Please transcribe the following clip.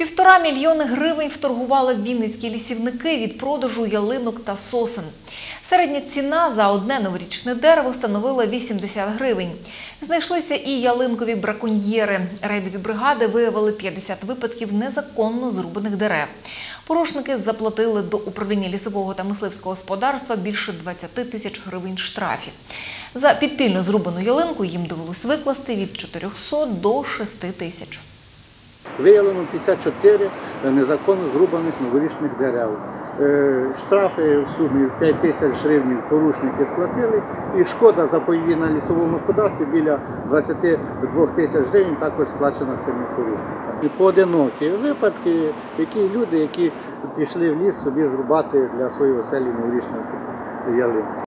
Півтора мільйони гривень вторгували вінницькі лісівники від продажу ялинок та сосен. Середня ціна за одне новорічне дерево становила 80 гривень. Знайшлися і ялинкові браконьєри. Рейдові бригади виявили 50 випадків незаконно зрубаних дерев. Порушники заплатили до управління лісового та мисливського господарства більше 20 тисяч гривень штрафів. За підпільно зрубану ялинку їм довелось викласти від 400 до 6 тисяч. Виявлено 54 незаконно зрубаних новорічних дерев. Е, Штрафи в сумі 5 тисяч гривень порушники сплатили, і шкода за події на лісовому господарстві біля 22 тисяч гривень також сплачена цими порушниками. І поодинокі випадки, які люди, які пішли в ліс собі зрубати для своєї оселі новорічну ялинку.